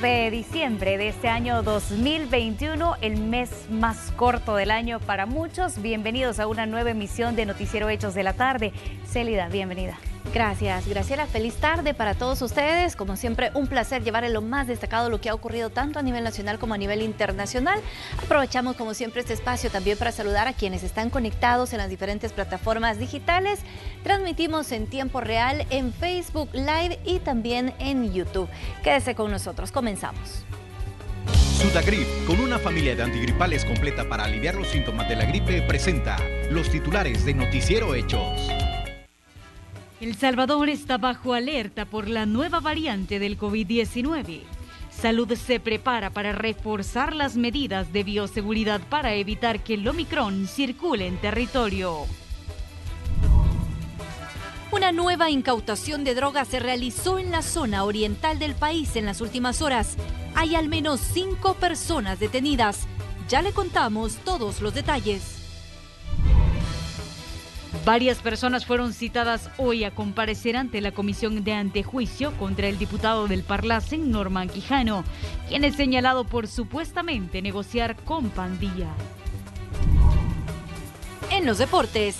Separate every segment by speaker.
Speaker 1: 21 de diciembre de este año 2021, el mes más corto del año para muchos. Bienvenidos a una nueva emisión de Noticiero Hechos de la Tarde. Célida, bienvenida.
Speaker 2: Gracias, Graciela. Feliz tarde para todos ustedes. Como siempre, un placer llevar lo más destacado lo que ha ocurrido tanto a nivel nacional como a nivel internacional. Aprovechamos, como siempre, este espacio también para saludar a quienes están conectados en las diferentes plataformas digitales. Transmitimos en tiempo real en Facebook Live y también en YouTube. Quédese con nosotros. Comenzamos.
Speaker 3: Sudagrip, con una familia de antigripales completa para aliviar los síntomas de la gripe, presenta los titulares de Noticiero Hechos.
Speaker 4: El Salvador está bajo alerta por la nueva variante del COVID-19. Salud se prepara para reforzar las medidas de bioseguridad para evitar que el Omicron circule en territorio.
Speaker 2: Una nueva incautación de drogas se realizó en la zona oriental del país en las últimas horas. Hay al menos cinco personas detenidas. Ya le contamos todos los detalles.
Speaker 4: Varias personas fueron citadas hoy a comparecer ante la comisión de antejuicio contra el diputado del Parlacen, Norman Quijano, quien es señalado por supuestamente negociar con pandilla.
Speaker 2: En los deportes,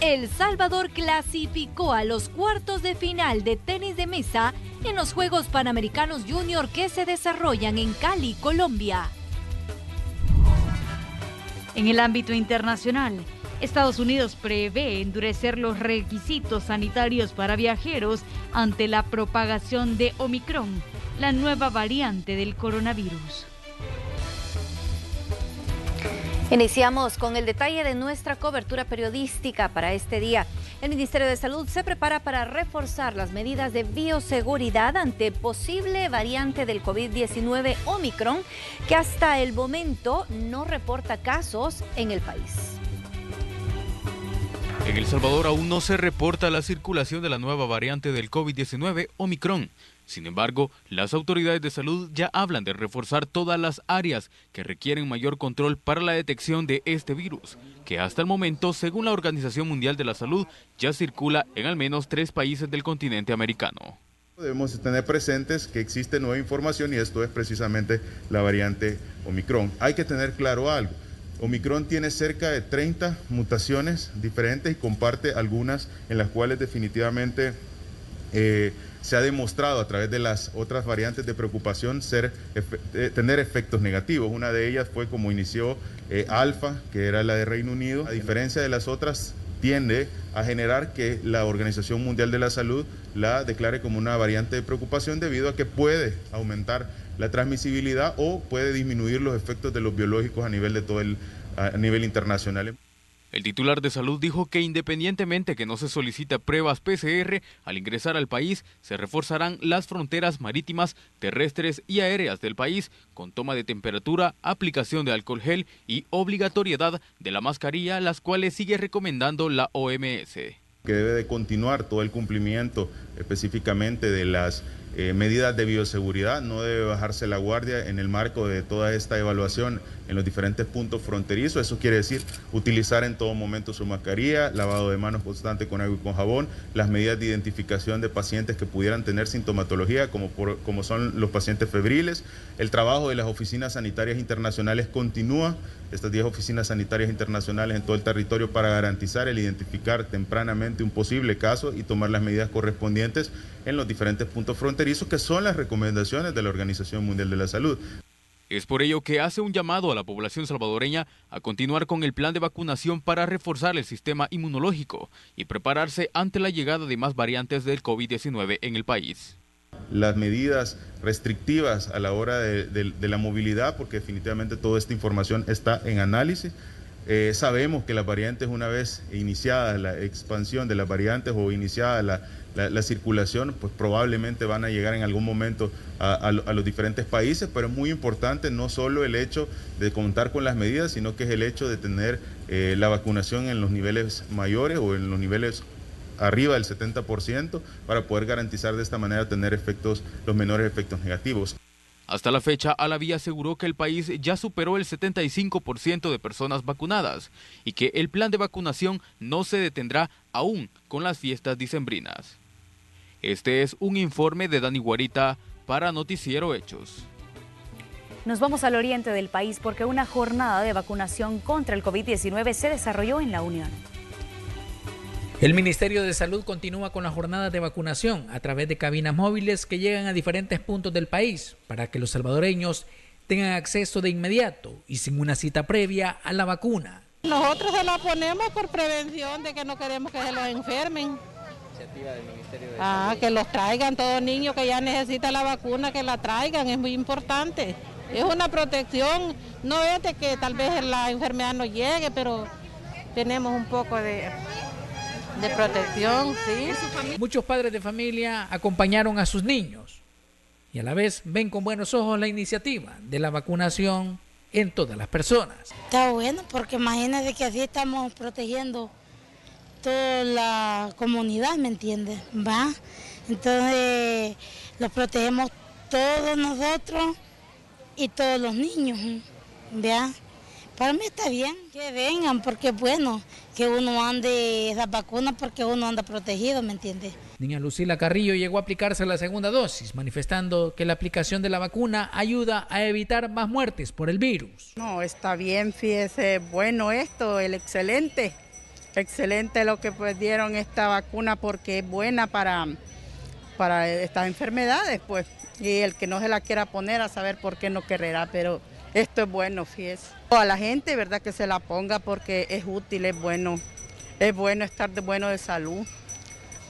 Speaker 2: El Salvador clasificó a los cuartos de final de tenis de mesa en los Juegos Panamericanos Junior que se desarrollan en Cali, Colombia.
Speaker 4: En el ámbito internacional, Estados Unidos prevé endurecer los requisitos sanitarios para viajeros ante la propagación de Omicron, la nueva variante del coronavirus.
Speaker 2: Iniciamos con el detalle de nuestra cobertura periodística para este día. El Ministerio de Salud se prepara para reforzar las medidas de bioseguridad ante posible variante del COVID-19 Omicron, que hasta el momento no reporta casos en el país.
Speaker 5: En El Salvador aún no se reporta la circulación de la nueva variante del COVID-19 Omicron. Sin embargo, las autoridades de salud ya hablan de reforzar todas las áreas que requieren mayor control para la detección de este virus, que hasta el momento, según la Organización Mundial de la Salud, ya circula en al menos tres países del continente americano.
Speaker 6: Debemos tener presentes que existe nueva información y esto es precisamente la variante Omicron. Hay que tener claro algo. Omicron tiene cerca de 30 mutaciones diferentes y comparte algunas en las cuales definitivamente eh, se ha demostrado a través de las otras variantes de preocupación ser, eh, tener efectos negativos. Una de ellas fue como inició eh, Alfa, que era la de Reino Unido. A diferencia de las otras, tiende a generar que la Organización Mundial de la Salud la declare como una variante de preocupación debido a que puede aumentar la transmisibilidad o puede disminuir los efectos de los biológicos a nivel de todo el a nivel internacional.
Speaker 5: El titular de salud dijo que independientemente que no se solicita pruebas PCR al ingresar al país, se reforzarán las fronteras marítimas, terrestres y aéreas del país con toma de temperatura, aplicación de alcohol gel y obligatoriedad de la mascarilla, las cuales sigue recomendando la OMS.
Speaker 6: Que debe de continuar todo el cumplimiento específicamente de las eh, medidas de bioseguridad, no debe bajarse la guardia en el marco de toda esta evaluación en los diferentes puntos fronterizos. Eso quiere decir utilizar en todo momento su mascarilla, lavado de manos constante con agua y con jabón, las medidas de identificación de pacientes que pudieran tener sintomatología, como, como son los pacientes febriles. El trabajo de las oficinas sanitarias internacionales continúa, estas 10 oficinas sanitarias internacionales en todo el territorio para garantizar el identificar tempranamente un posible caso y tomar las medidas correspondientes en los diferentes puntos fronterizos, que son las recomendaciones de la Organización Mundial de la Salud.
Speaker 5: Es por ello que hace un llamado a la población salvadoreña a continuar con el plan de vacunación para reforzar el sistema inmunológico y prepararse ante la llegada de más variantes del COVID-19 en el país.
Speaker 6: Las medidas restrictivas a la hora de, la movilidad, porque definitivamente toda esta información está en análisis. Eh, sabemos que las variantes, una vez iniciada la expansión de las variantes o iniciada la, la, circulación, pues probablemente van a llegar en algún momento a, los diferentes países, pero es muy importante no solo el hecho de contar con las medidas, sino que es el hecho de tener eh, la vacunación en los niveles mayores o en los niveles arriba del 70% para poder garantizar de esta manera tener efectos, los menores efectos negativos.
Speaker 5: Hasta la fecha, Alaví aseguró que el país ya superó el 75% de personas vacunadas y que el plan de vacunación no se detendrá aún con las fiestas dicembrinas. Este es un informe de Dani Guarita para Noticiero Hechos.
Speaker 1: Nos vamos al oriente del país porque una jornada de vacunación contra el COVID-19 se desarrolló en la Unión.
Speaker 7: El Ministerio de Salud continúa con la jornada de vacunación a través de cabinas móviles que llegan a diferentes puntos del país para que los salvadoreños tengan acceso de inmediato y sin una cita previa a la vacuna.
Speaker 8: Nosotros se la ponemos por prevención de que no queremos que se los enfermen. ah, que los traigan todos niños que ya necesitan la vacuna, que la traigan, es muy importante. Es una protección, no es de que tal vez la enfermedad no llegue, pero tenemos un poco de, de protección, sí.
Speaker 7: Muchos padres de familia acompañaron a sus niños y a la vez ven con buenos ojos la iniciativa de la vacunación en todas las personas.
Speaker 9: Está bueno porque imagínense que así estamos protegiendo toda la comunidad, ¿me entiendes? ¿Va? Entonces los protegemos todos nosotros y todos los niños, ¿vea? Para mí está bien que vengan porque bueno, que uno ande esa vacuna porque uno anda protegido, ¿me entiende?
Speaker 7: Niña Lucila Carrillo llegó a aplicarse la segunda dosis, manifestando que la aplicación de la vacuna ayuda a evitar más muertes por el virus.
Speaker 10: No, está bien, fíjese, bueno esto, el excelente, excelente lo que pues dieron esta vacuna porque es buena para, para estas enfermedades, pues, y el que no se la quiera poner a saber por qué no querrá, pero esto es bueno, fíjese. A la gente, ¿verdad? Que se la ponga porque es útil, es bueno. Es bueno estar de bueno de salud.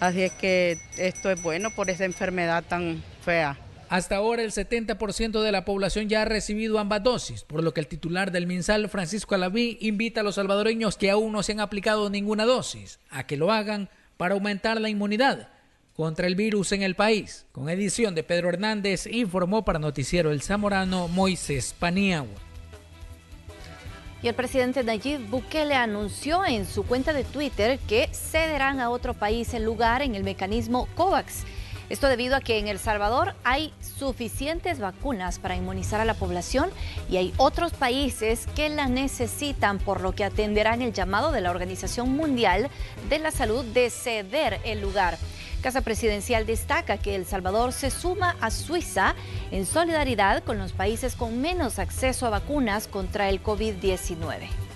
Speaker 10: Así es que esto es bueno por esa enfermedad tan fea.
Speaker 7: Hasta ahora el 70% de la población ya ha recibido ambas dosis, por lo que el titular del MinSal, Francisco Alaví, invita a los salvadoreños que aún no se han aplicado ninguna dosis a que lo hagan para aumentar la inmunidad contra el virus en el país. Con edición de Pedro Hernández, informó para Noticiero El Zamorano Moisés Paniagua.
Speaker 2: Y el presidente Nayib Bukele anunció en su cuenta de Twitter que cederán a otro país el lugar en el mecanismo COVAX. Esto debido a que en El Salvador hay suficientes vacunas para inmunizar a la población y hay otros países que la necesitan, por lo que atenderán el llamado de la Organización Mundial de la Salud de ceder el lugar. Casa Presidencial destaca que El Salvador se suma a Suiza en solidaridad con los países con menos acceso a vacunas contra el COVID-19.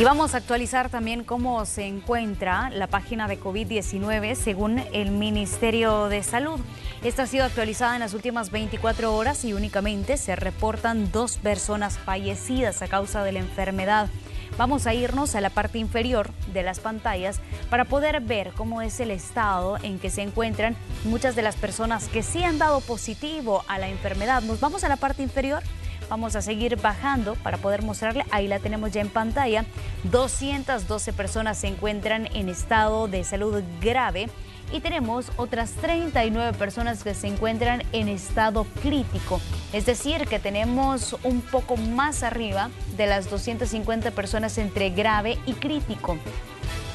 Speaker 1: Y vamos a actualizar también cómo se encuentra la página de COVID-19 según el Ministerio de Salud. Esta ha sido actualizada en las últimas 24 horas y únicamente se reportan dos personas fallecidas a causa de la enfermedad. Vamos a irnos a la parte inferior de las pantallas para poder ver cómo es el estado en que se encuentran muchas de las personas que sí han dado positivo a la enfermedad. Nos vamos a la parte inferior Vamos a seguir bajando para poder mostrarle. Ahí la tenemos ya en pantalla. 212 personas se encuentran en estado de salud grave y tenemos otras 39 personas que se encuentran en estado crítico. Es decir, que tenemos un poco más arriba de las 250 personas entre grave y crítico.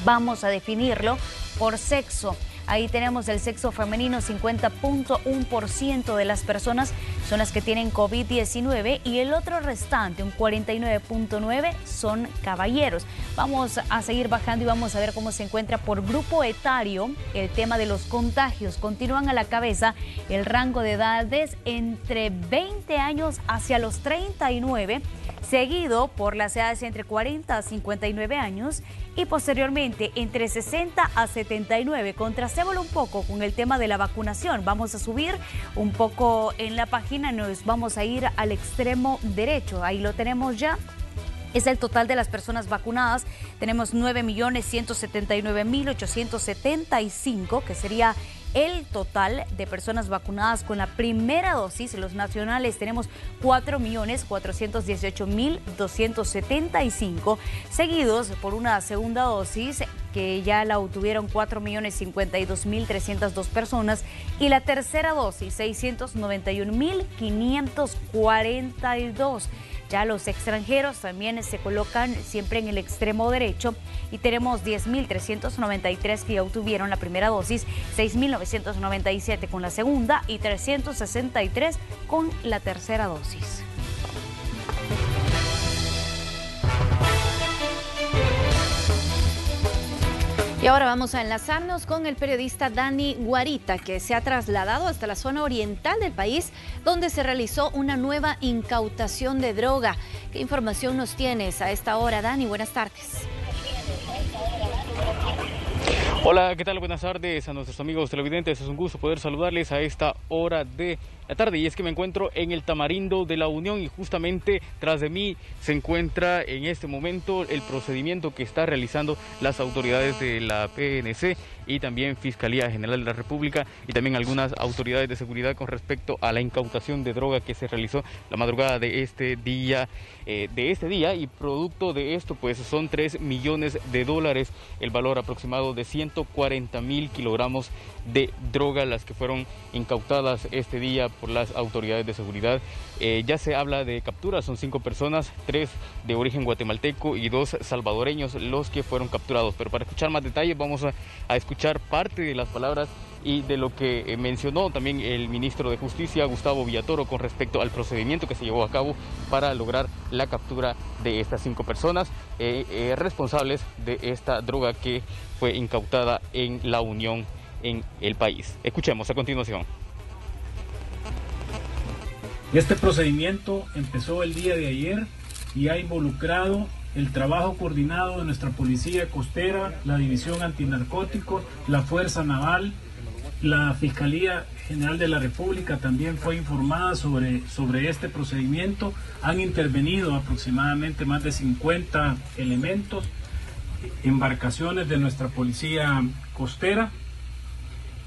Speaker 1: Vamos a definirlo por sexo. Ahí tenemos el sexo femenino, 50.1% de las personas son las que tienen COVID-19 y el otro restante, un 49.9%, son caballeros. Vamos a seguir bajando y vamos a ver cómo se encuentra por grupo etario el tema de los contagios. Continúan a la cabeza el rango de edades entre 20 años hacia los 39 seguido por las edades entre 40 a 59 años y posteriormente entre 60 a 79. Contrastémoslo un poco con el tema de la vacunación. Vamos a subir un poco en la página, nos vamos a ir al extremo derecho. Ahí lo tenemos ya es el total de las personas vacunadas. Tenemos 9.179.875, que sería el total de personas vacunadas con la primera dosis. Los nacionales tenemos 4.418.275, seguidos por una segunda dosis que ya la obtuvieron 4.052.302 personas y la tercera dosis 691.542. Ya los extranjeros también se colocan siempre en el extremo derecho y tenemos 10.393 que obtuvieron la primera dosis, 6.997 con la segunda y 363 con la tercera dosis.
Speaker 2: Y ahora vamos a enlazarnos con el periodista Dani Guarita, que se ha trasladado hasta la zona oriental del país, donde se realizó una nueva incautación de droga. ¿Qué información nos tienes a esta hora, Dani? Buenas tardes.
Speaker 5: Hola, ¿qué tal? Buenas tardes a nuestros amigos televidentes. Es un gusto poder saludarles a esta hora de la tarde y es que me encuentro en el Tamarindo de la Unión y justamente tras de mí se encuentra en este momento el procedimiento que está realizando las autoridades de la PNC y también Fiscalía General de la República y también algunas autoridades de seguridad con respecto a la incautación de droga que se realizó la madrugada de este día eh, de este día y producto de esto pues son 3 millones de dólares el valor aproximado de 140 mil kilogramos de droga las que fueron incautadas este día por las autoridades de seguridad. Eh, ya se habla de capturas, son cinco personas, tres de origen guatemalteco y dos salvadoreños los que fueron capturados. Pero para escuchar más detalles vamos a, escuchar parte de las palabras y de lo que eh, mencionó también el ministro de Justicia, Gustavo Villatoro, con respecto al procedimiento que se llevó a cabo para lograr la captura de estas cinco personas eh, responsables de esta droga que fue incautada en la Unión en el país. Escuchemos a continuación.
Speaker 11: Este procedimiento empezó el día de ayer y ha involucrado el trabajo coordinado de nuestra Policía Costera, la División Antinarcóticos, la Fuerza Naval, la Fiscalía General de la República también fue informada sobre, sobre este procedimiento. Han intervenido aproximadamente más de 50 elementos, embarcaciones de nuestra Policía Costera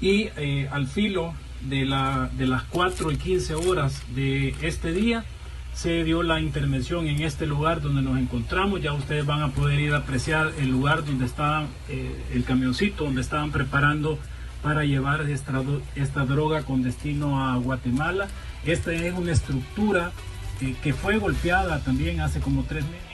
Speaker 11: y eh, al filo de, la, de las 4 y 15 horas de este día se dio la intervención en este lugar donde nos encontramos. Ya ustedes van a poder ir a apreciar el lugar donde estaba eh, el camioncito, donde estaban preparando para llevar esta, droga con destino a Guatemala. Esta es una estructura eh, que fue golpeada también hace como tres meses.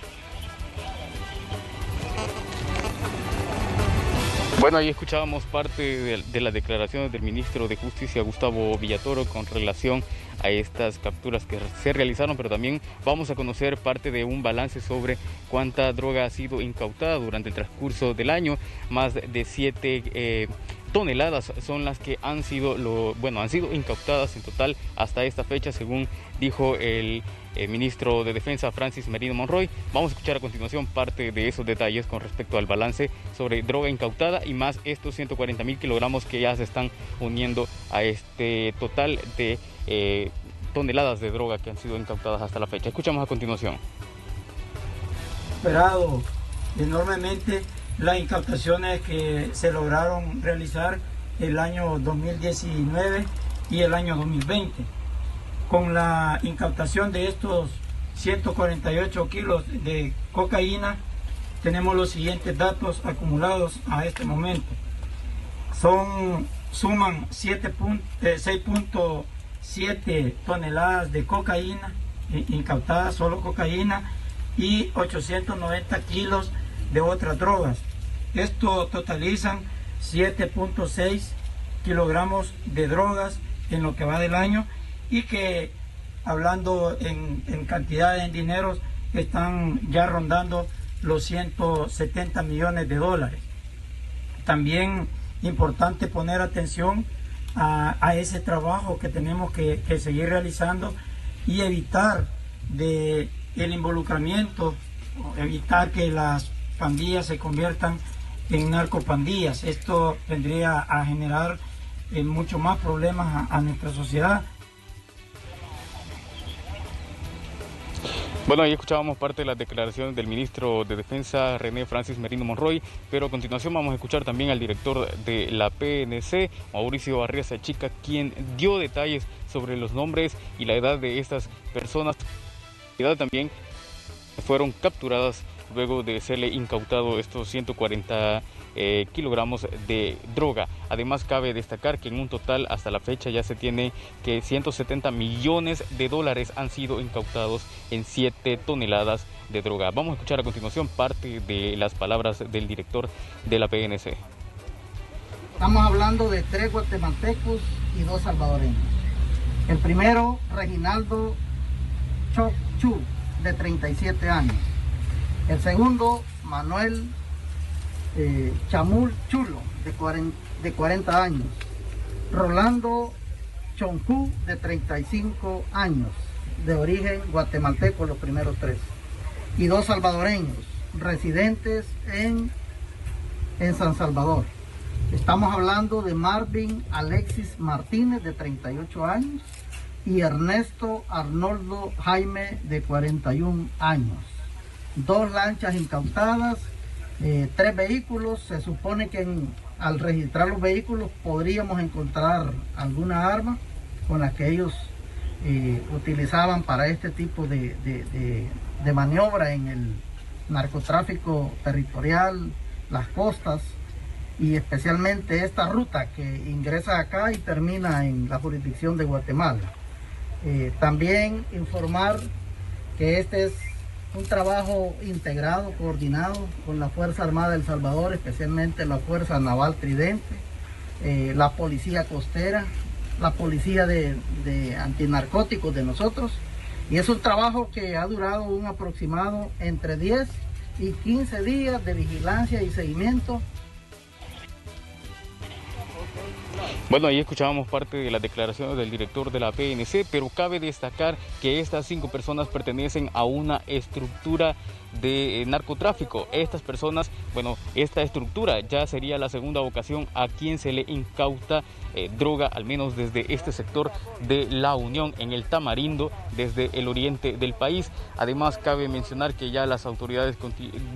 Speaker 5: Bueno, ahí escuchábamos parte de, las declaraciones del ministro de Justicia, Gustavo Villatoro, con relación a estas capturas que se realizaron, pero también vamos a conocer parte de un balance sobre cuánta droga ha sido incautada durante el transcurso del año, más de siete... Eh, toneladas son las que han sido, bueno, han sido incautadas en total hasta esta fecha, según dijo el, eh, ministro de Defensa Francis Merino Monroy. Vamos a escuchar a continuación parte de esos detalles con respecto al balance sobre droga incautada y más estos 140 mil kilogramos que ya se están uniendo a este total de eh, toneladas de droga que han sido incautadas hasta la fecha. Escuchamos a continuación.
Speaker 12: Esperado enormemente las incautaciones que se lograron realizar el año 2019 y el año 2020. Con la incautación de estos 148 kilos de cocaína, tenemos los siguientes datos acumulados a este momento. Son, suman 6.7 eh, toneladas de cocaína, eh, incautadas solo cocaína, y 890 kilos de otras drogas. Esto totalizan 7.6 kilogramos de drogas en lo que va del año y que hablando en, en cantidad en dineros están ya rondando los 170 millones de dólares. También importante poner atención a, ese trabajo que tenemos que, que, seguir realizando y evitar de el involucramiento, evitar que las pandillas se conviertan en narcopandillas. Esto vendría a generar eh, mucho más problemas a, nuestra sociedad.
Speaker 5: Bueno, ahí escuchábamos parte de las declaraciones del ministro de Defensa, René Francis Merino Monroy, pero a continuación vamos a escuchar también al director de la PNC, Mauricio Barrias Chica, quien dio detalles sobre los nombres y la edad de estas personas. También fueron capturadas luego de serle incautado estos 140 eh, kilogramos de droga. Además cabe destacar que en un total hasta la fecha ya se tiene que 170 millones de dólares han sido incautados en 7 toneladas de droga. Vamos a escuchar a continuación parte de las palabras del director de la PNC.
Speaker 13: Estamos hablando de tres guatemaltecos y dos salvadoreños. El primero, Reginaldo Chu, de 37 años. El segundo, Manuel eh, Chamul Chulo, de 40, de 40 años, Rolando Choncu, de 35 años, de origen guatemalteco, los primeros tres, y dos salvadoreños, residentes en, en San Salvador. Estamos hablando de Marvin Alexis Martínez, de 38 años, y Ernesto Arnoldo Jaime, de 41 años. Dos lanchas incautadas, eh, tres vehículos. Se supone que al registrar los vehículos podríamos encontrar alguna arma con la que ellos eh, utilizaban para este tipo de, de maniobra en el narcotráfico territorial, las costas y especialmente esta ruta que ingresa acá y termina en la jurisdicción de Guatemala. Eh, también informar que este es un trabajo integrado, coordinado con la Fuerza Armada del Salvador, especialmente la Fuerza Naval Tridente, eh, la Policía Costera, la Policía de, de Antinarcóticos de nosotros. Y es un trabajo que ha durado un aproximado entre 10 y 15 días de vigilancia y seguimiento
Speaker 5: Bueno, ahí escuchábamos parte de las declaraciones del director de la PNC, pero cabe destacar que estas cinco personas pertenecen a una estructura de eh, narcotráfico. Estas personas, bueno, esta estructura ya sería la segunda ocasión a quien se le incauta eh, droga, al menos desde este sector de la Unión, en el Tamarindo, desde el oriente del país. Además, cabe mencionar que ya las autoridades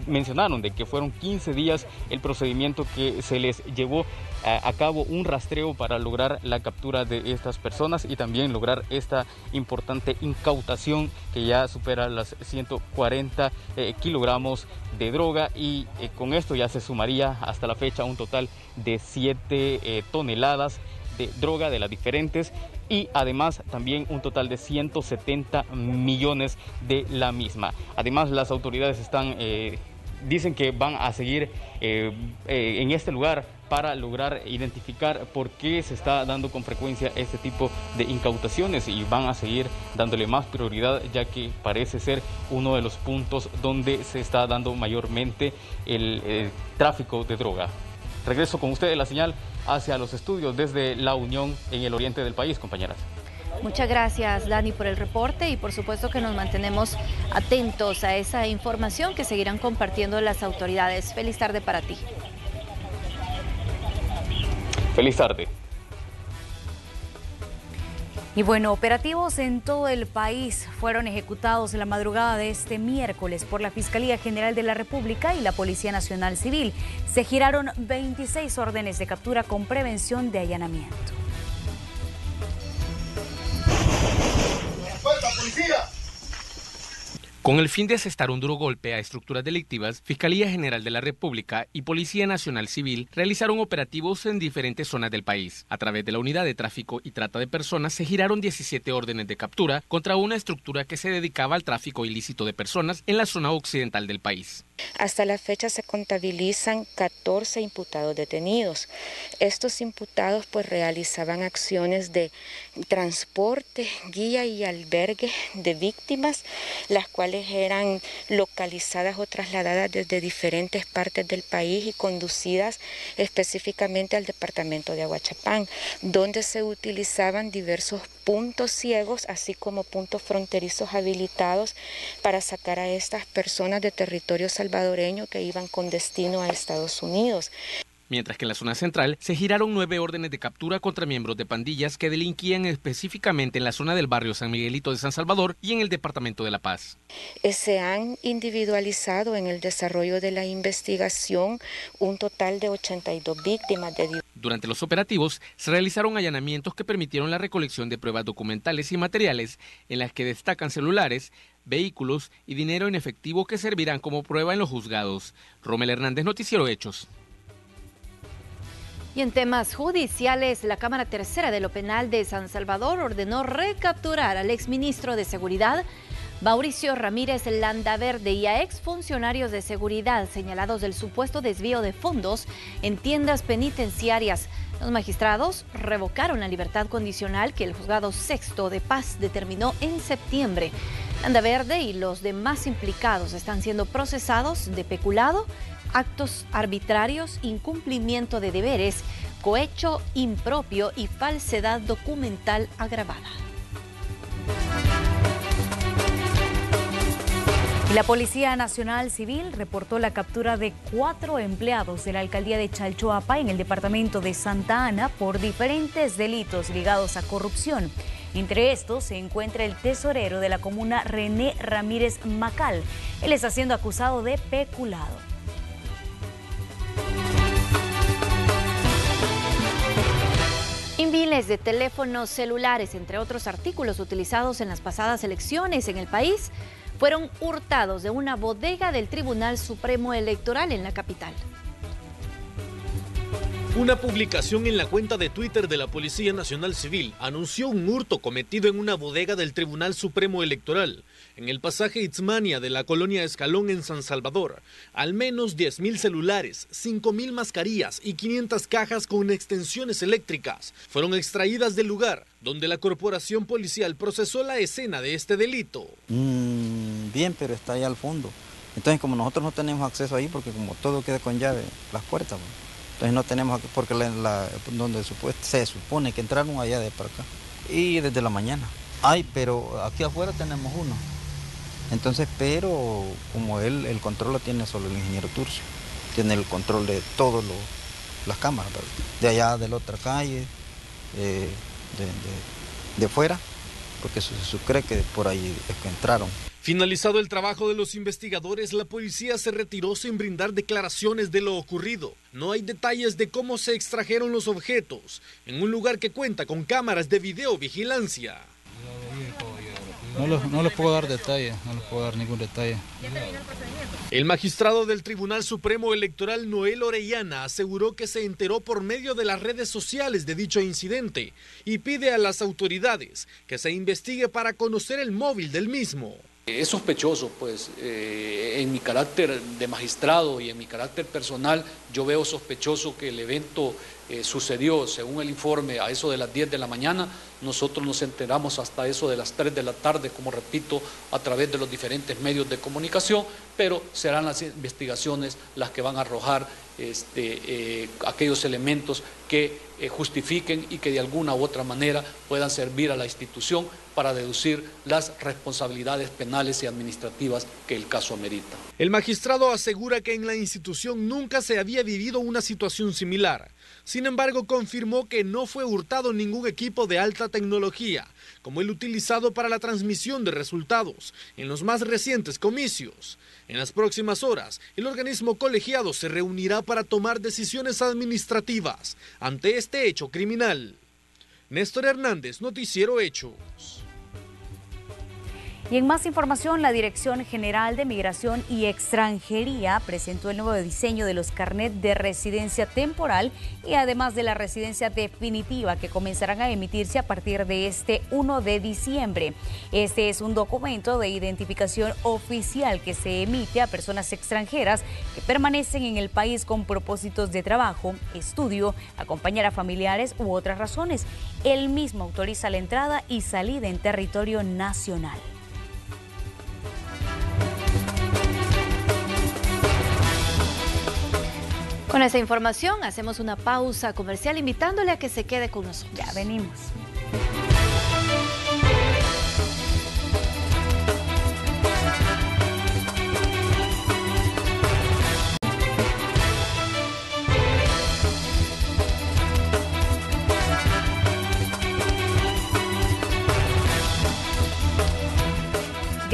Speaker 5: mencionaron de que fueron 15 días el procedimiento que se les llevó a, cabo un rastreo para lograr la captura de estas personas y también lograr esta importante incautación que ya supera las 140 eh, kilogramos de droga y eh, con esto ya se sumaría hasta la fecha un total de 7 eh, toneladas de droga de las diferentes y además también un total de 170 millones de la misma. Además las autoridades están dicen que van a seguir en este lugar para lograr identificar por qué se está dando con frecuencia este tipo de incautaciones y van a seguir dándole más prioridad ya que parece ser uno de los puntos donde se está dando mayormente el, tráfico de droga. Regreso con ustedes la señal hacia los estudios desde la Unión en el oriente del país, compañeras.
Speaker 2: Muchas gracias, Dani, por el reporte y por supuesto que nos mantenemos atentos a esa información que seguirán compartiendo las autoridades. Feliz tarde para ti.
Speaker 5: Feliz tarde.
Speaker 1: Y bueno, operativos en todo el país fueron ejecutados en la madrugada de este miércoles por la Fiscalía General de la República y la Policía Nacional Civil. Se giraron 26 órdenes de captura con prevención de allanamiento.
Speaker 14: policía! Con el fin de asestar un duro golpe a estructuras delictivas, Fiscalía General de la República y Policía Nacional Civil realizaron operativos en diferentes zonas del país. A través de la Unidad de Tráfico y Trata de Personas se giraron 17 órdenes de captura contra una estructura que se dedicaba al tráfico ilícito de personas en la zona occidental del país.
Speaker 15: Hasta la fecha se contabilizan 14 imputados detenidos. Estos imputados pues realizaban acciones de transporte, guía y albergue de víctimas, las cuales eran localizadas o trasladadas desde diferentes partes del país y conducidas específicamente al departamento de Aguachapán, donde se utilizaban diversos puntos ciegos, así como puntos fronterizos habilitados para sacar a estas personas de territorio salvadoreño que iban con destino a Estados Unidos
Speaker 14: mientras que en la zona central se giraron nueve órdenes de captura contra miembros de pandillas que delinquían específicamente en la zona del barrio San Miguelito de San Salvador y en el departamento de La Paz.
Speaker 15: Eh, se han individualizado en el desarrollo de la investigación un total de 82 víctimas de
Speaker 14: durante los operativos se realizaron allanamientos que permitieron la recolección de pruebas documentales y materiales en las que destacan celulares, vehículos y dinero en efectivo que servirán como prueba en los juzgados. Romel Hernández, Noticiero Hechos.
Speaker 2: Y en temas judiciales, la Cámara Tercera de lo Penal de San Salvador ordenó recapturar al exministro de Seguridad, Mauricio Ramírez Landaverde, y a exfuncionarios de seguridad señalados del supuesto desvío de fondos en tiendas penitenciarias. Los magistrados revocaron la libertad condicional que el juzgado sexto de paz determinó en septiembre. Anda Verde y los demás implicados están siendo procesados de peculado, actos arbitrarios, incumplimiento de deberes, cohecho impropio y falsedad documental agravada.
Speaker 1: La Policía Nacional Civil reportó la captura de cuatro empleados de la alcaldía de Chalchoapa en el departamento de Santa Ana por diferentes delitos ligados a corrupción. Entre estos se encuentra el tesorero de la comuna René Ramírez Macal. Él está siendo acusado de peculado.
Speaker 2: Miles de teléfonos celulares, entre otros artículos utilizados en las pasadas elecciones en el país, fueron hurtados de una bodega del Tribunal Supremo Electoral en la capital.
Speaker 16: Una publicación en la cuenta de Twitter de la Policía Nacional Civil anunció un hurto cometido en una bodega del Tribunal Supremo Electoral, en el pasaje Itzmania de la colonia Escalón en San Salvador. Al menos 10.000 celulares, 5.000 mascarillas y 500 cajas con extensiones eléctricas fueron extraídas del lugar, donde la corporación policial procesó la escena de este delito.
Speaker 17: Mm, bien, pero está ahí al fondo. Entonces, como nosotros no tenemos acceso ahí, porque como todo queda con llave, las puertas, entonces no tenemos, porque donde se supone que entraron allá de para acá. Y desde la mañana. Ay, pero aquí afuera tenemos uno. Entonces, pero como él, el control lo tiene solo el ingeniero Turcio. Tiene el control de todas las cámaras, de allá de la otra calle, de, de, fuera, porque se, se cree que por ahí es que entraron.
Speaker 16: Finalizado el trabajo de los investigadores, la policía se retiró sin brindar declaraciones de lo ocurrido. No hay detalles de cómo se extrajeron los objetos en un lugar que cuenta con cámaras de videovigilancia.
Speaker 18: No les, puedo dar detalles, no les puedo dar ningún detalle.
Speaker 16: El magistrado del Tribunal Supremo Electoral Noel Orellana aseguró que se enteró por medio de las redes sociales de dicho incidente y pide a las autoridades que se investigue para conocer el móvil del mismo.
Speaker 19: Es sospechoso, pues eh, en mi carácter de magistrado y en mi carácter personal, yo veo sospechoso que el evento eh, sucedió, según el informe, a eso de las 10 de la mañana. Nosotros nos enteramos hasta eso de las 3 de la tarde, como repito, a través de los diferentes medios de comunicación, pero serán las investigaciones las que van a arrojar este, eh, aquellos elementos que eh, justifiquen y que de alguna u otra manera puedan servir a la institución para deducir las responsabilidades penales y administrativas que el caso amerita.
Speaker 16: El magistrado asegura que en la institución nunca se había vivido una situación similar. Sin embargo, confirmó que no fue hurtado ningún equipo de alta tecnología, como el utilizado para la transmisión de resultados en los más recientes comicios. En las próximas horas, el organismo colegiado se reunirá para tomar decisiones administrativas ante este hecho criminal. Néstor Hernández, Noticiero Hechos.
Speaker 1: Y en más información, la Dirección General de Migración y Extranjería presentó el nuevo diseño de los carnet de residencia temporal y además de la residencia definitiva que comenzarán a emitirse a partir de este 1 de diciembre. Este es un documento de identificación oficial que se emite a personas extranjeras que permanecen en el país con propósitos de trabajo, estudio, acompañar a familiares u otras razones. El mismo autoriza la entrada y salida en territorio nacional.
Speaker 2: Con esa información hacemos una pausa comercial invitándole a que se quede con nosotros.
Speaker 1: Ya venimos.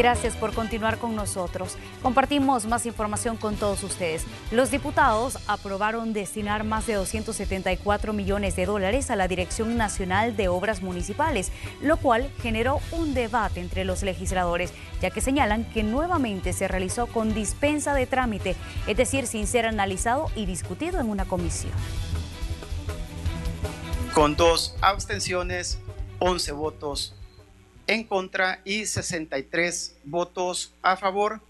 Speaker 1: Gracias por continuar con nosotros. Compartimos más información con todos ustedes. Los diputados aprobaron destinar más de 274 millones de dólares a la Dirección Nacional de Obras Municipales, lo cual generó un debate entre los legisladores, ya que señalan que nuevamente se realizó con dispensa de trámite, es decir, sin ser analizado y discutido en una comisión.
Speaker 20: Con dos abstenciones, 11 votos en contra y 63 votos a favor.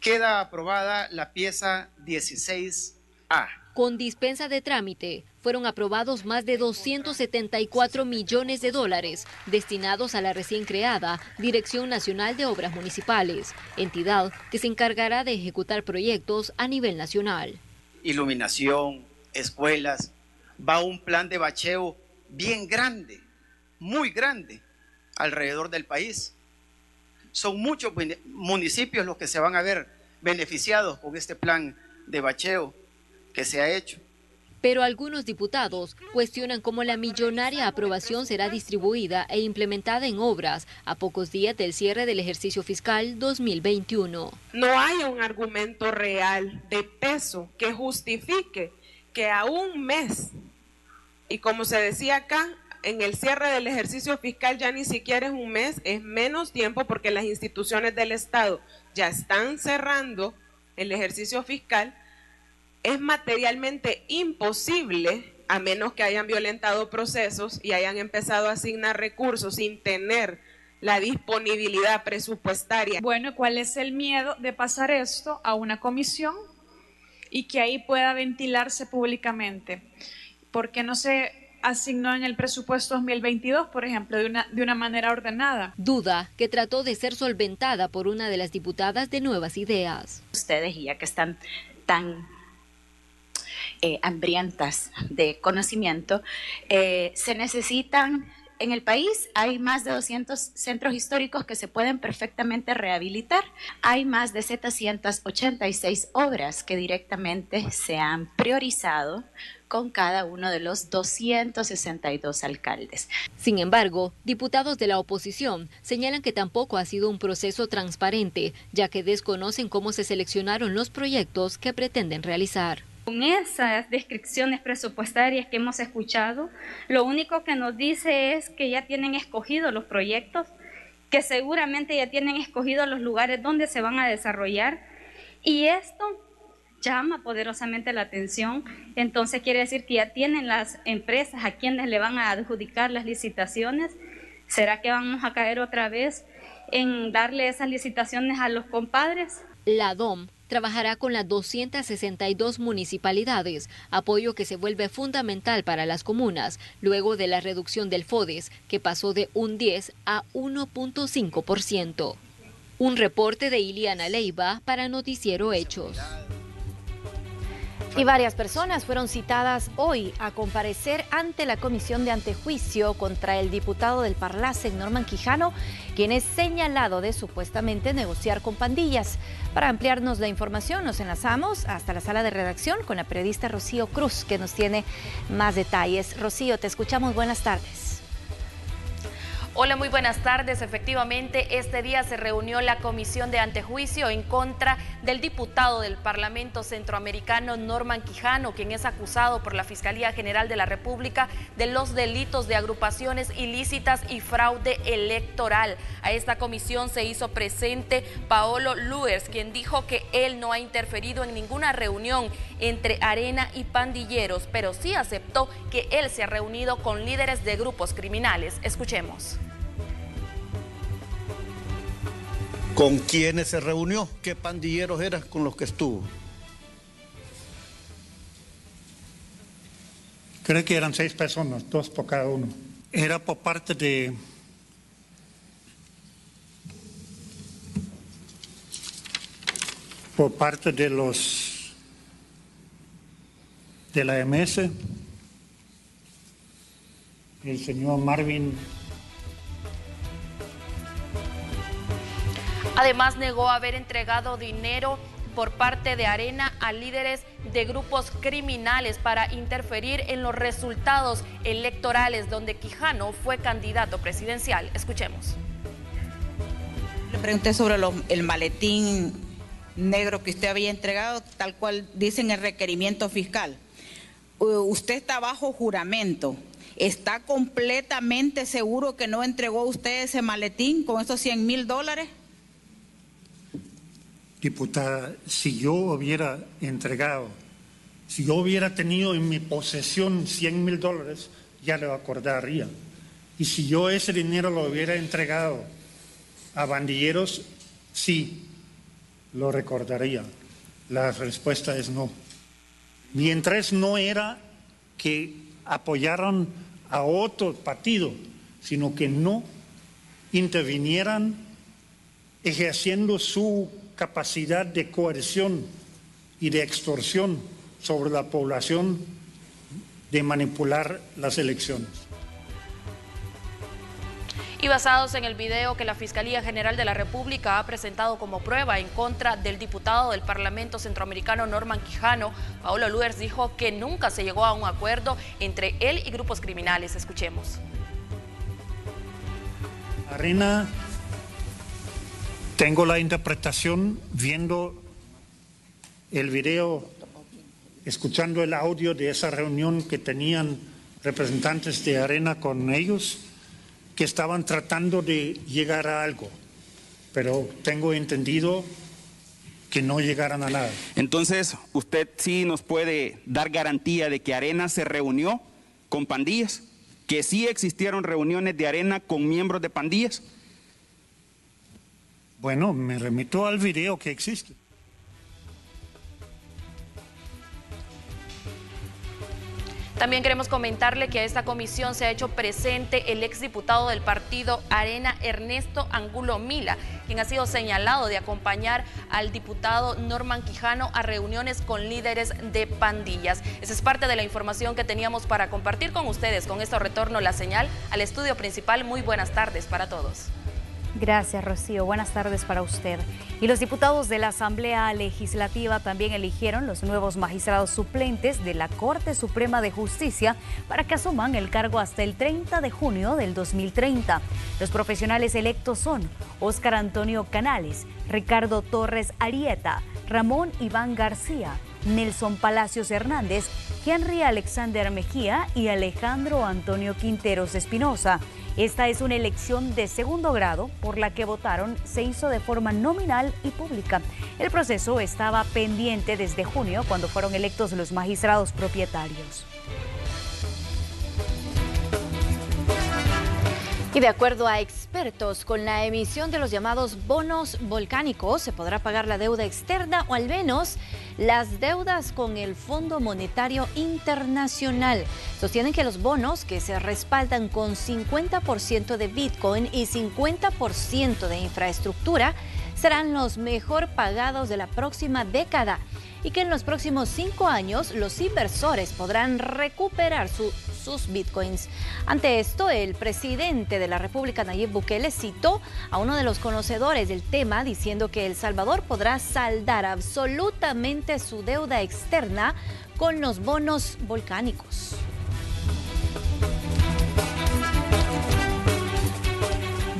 Speaker 20: Queda aprobada la pieza 16A.
Speaker 21: Con dispensa de trámite fueron aprobados más de 274 millones de dólares destinados a la recién creada Dirección Nacional de Obras Municipales, entidad que se encargará de ejecutar proyectos a nivel nacional.
Speaker 20: Iluminación, escuelas, va un plan de bacheo bien grande, muy grande, alrededor del país. Son muchos municipios los que se van a ver beneficiados con este plan de bacheo que se ha hecho.
Speaker 21: Pero algunos diputados cuestionan cómo la millonaria aprobación será distribuida e implementada en obras a pocos días del cierre del ejercicio fiscal 2021.
Speaker 22: No hay un argumento real de peso que justifique que a un mes, y como se decía acá, en el cierre del ejercicio fiscal ya ni siquiera es un mes, es menos tiempo porque las instituciones del Estado ya están cerrando el ejercicio fiscal, es materialmente imposible, a menos que hayan violentado procesos y hayan empezado a asignar recursos sin tener la disponibilidad presupuestaria.
Speaker 23: Bueno, ¿cuál es el miedo de pasar esto a una comisión y que ahí pueda ventilarse públicamente? ¿Por qué no se asignó en el presupuesto 2022, por ejemplo, de una, de una manera ordenada.
Speaker 21: Duda que trató de ser solventada por una de las diputadas de Nuevas Ideas.
Speaker 24: Ustedes, ya que están tan eh, hambrientas de conocimiento, eh, se necesitan en el país hay más de 200 centros históricos que se pueden perfectamente rehabilitar. Hay más de 786 obras que directamente se han priorizado con cada uno de los 262 alcaldes.
Speaker 21: Sin embargo, diputados de la oposición señalan que tampoco ha sido un proceso transparente, ya que desconocen cómo se seleccionaron los proyectos que pretenden realizar.
Speaker 25: Con esas descripciones presupuestarias que hemos escuchado, lo único que nos dice es que ya tienen escogidos los proyectos, que seguramente ya tienen escogidos los lugares donde se van a desarrollar. Y esto llama poderosamente la atención. Entonces quiere decir que ya tienen las empresas a quienes le van a adjudicar las licitaciones. ¿Será que vamos a caer otra vez en darle esas licitaciones a los compadres?
Speaker 21: La DOM trabajará con las 262 municipalidades, apoyo que se vuelve fundamental para las comunas, luego de la reducción del FODES, que pasó de un 10 a 1.5%. Un reporte de Iliana Leiva para Noticiero Hechos. Y varias personas fueron citadas hoy a comparecer ante la comisión de antejuicio contra el diputado del Parlace, Norman Quijano, quien es señalado de supuestamente negociar con pandillas. Para ampliarnos la información, nos enlazamos hasta la sala de redacción con la periodista Rocío Cruz, que nos tiene más detalles. Rocío, te escuchamos. Buenas tardes.
Speaker 26: Hola, muy buenas tardes. Efectivamente, este día se reunió la comisión de antejuicio en contra del diputado del Parlamento Centroamericano Norman Quijano, quien es acusado por la Fiscalía General de la República de los delitos de agrupaciones ilícitas y fraude electoral. A esta comisión se hizo presente Paolo Luers, quien dijo que él no ha interferido en ninguna reunión entre Arena y pandilleros, pero sí aceptó que él se ha reunido con líderes de grupos criminales. Escuchemos.
Speaker 27: ¿Con quiénes se reunió? ¿Qué pandilleros eran con los que estuvo?
Speaker 28: Creo que eran seis personas, dos por cada uno. Era por parte de por parte de los de la MS, el señor Marvin
Speaker 26: Además, negó haber entregado dinero por parte de Arena a líderes de grupos criminales para interferir en los resultados electorales donde Quijano fue candidato presidencial. Escuchemos.
Speaker 29: Le pregunté sobre el maletín negro que usted había entregado, tal cual dice en el requerimiento fiscal. Usted está bajo juramento. ¿Está completamente seguro que no entregó usted ese maletín con esos 100 mil dólares?
Speaker 28: diputada, si yo hubiera entregado, si yo hubiera tenido en mi posesión 100 mil dólares, ya lo acordaría. Y si yo ese dinero lo hubiera entregado a bandilleros, sí, lo recordaría. La respuesta es no. Mientras no era que apoyaran a otro partido, sino que no intervinieran ejerciendo su capacidad de coerción y de extorsión sobre la población de manipular las elecciones.
Speaker 26: Y basados en el video que la Fiscalía General de la República ha presentado como prueba en contra del diputado del Parlamento Centroamericano Norman Quijano, Paolo Luers dijo que nunca se llegó a un acuerdo entre él y grupos criminales. Escuchemos.
Speaker 28: Arena, tengo la interpretación viendo el video, escuchando el audio de esa reunión que tenían representantes de Arena con ellos que estaban tratando de llegar a algo, pero tengo entendido que no llegaran a nada.
Speaker 30: Entonces, ¿usted sí nos puede dar garantía de que Arena se reunió con pandillas? ¿Que sí existieron reuniones de Arena con miembros de pandillas?
Speaker 28: Bueno, me remito al video que existe.
Speaker 26: También queremos comentarle que a esta comisión se ha hecho presente el exdiputado del partido Arena, Ernesto Angulo Mila, quien ha sido señalado de acompañar al diputado Norman Quijano a reuniones con líderes de pandillas. Esa es parte de la información que teníamos para compartir con ustedes. Con esto retorno la señal al estudio principal. Muy buenas tardes para todos.
Speaker 1: Gracias, Rocío. Buenas tardes para usted. Y los diputados de la Asamblea Legislativa también eligieron los nuevos magistrados suplentes de la Corte Suprema de Justicia para que asuman el cargo hasta el 30 de junio del 2030. Los profesionales electos son Óscar Antonio Canales, Ricardo Torres Arieta, Ramón Iván García, Nelson Palacios Hernández, Henry Alexander Mejía y Alejandro Antonio Quinteros Espinosa. Esta es una elección de segundo grado por la que votaron se hizo de forma nominal y pública. El proceso estaba pendiente desde junio cuando fueron electos los magistrados propietarios.
Speaker 2: Y de acuerdo a expertos, con la emisión de los llamados bonos volcánicos se podrá pagar la deuda externa o al menos las deudas con el Fondo Monetario Internacional. Sostienen que los bonos que se respaldan con 50% de Bitcoin y 50% de infraestructura serán los mejor pagados de la próxima década y que en los próximos cinco años los inversores podrán recuperar sus bitcoins. Ante esto, el presidente de la República, Nayib Bukele, citó a uno de los conocedores del tema diciendo que El Salvador podrá saldar absolutamente su deuda externa con los bonos volcánicos.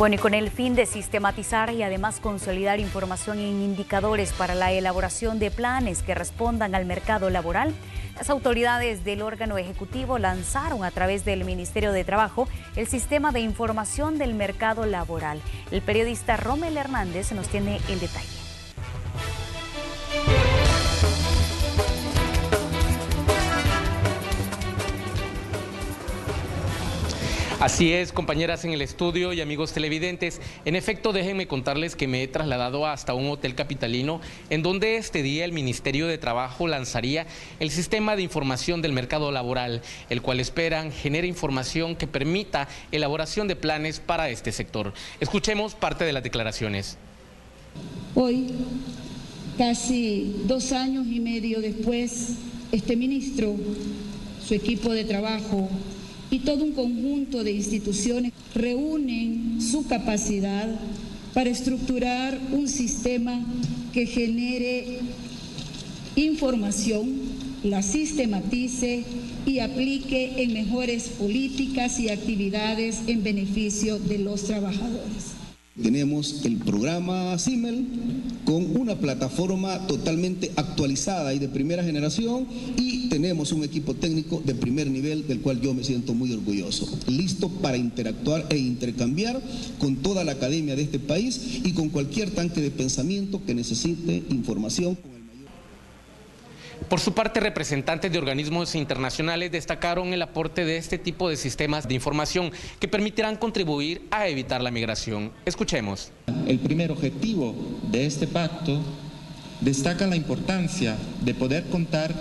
Speaker 1: Bueno, y con el fin de sistematizar y además consolidar información en indicadores para la elaboración de planes que respondan al mercado laboral, las autoridades del órgano ejecutivo lanzaron a través del Ministerio de Trabajo el sistema de información del mercado laboral. El periodista Rommel Hernández nos tiene el detalle.
Speaker 14: Así es, compañeras en el estudio y amigos televidentes. En efecto, déjenme contarles que me he trasladado hasta un hotel capitalino en donde este día el Ministerio de Trabajo lanzaría el sistema de información del mercado laboral, el cual esperan genere información que permita elaboración de planes para este sector. Escuchemos parte de las declaraciones.
Speaker 31: Hoy, casi dos años y medio después, este ministro, su equipo de trabajo, y todo un conjunto de instituciones reúnen su capacidad para estructurar un sistema que genere información, la sistematice y aplique en mejores políticas y actividades en beneficio de los trabajadores.
Speaker 32: Tenemos el programa CIMEL con una plataforma totalmente actualizada y de primera generación y tenemos un equipo técnico de primer nivel del cual yo me siento muy orgulloso, listo para interactuar e intercambiar con toda la academia de este país y con cualquier tanque de pensamiento que necesite información.
Speaker 14: Por su parte, representantes de organismos internacionales destacaron el aporte de este tipo de sistemas de información que permitirán contribuir a evitar la migración. Escuchemos.
Speaker 33: El primer objetivo de este pacto destaca la importancia de poder contar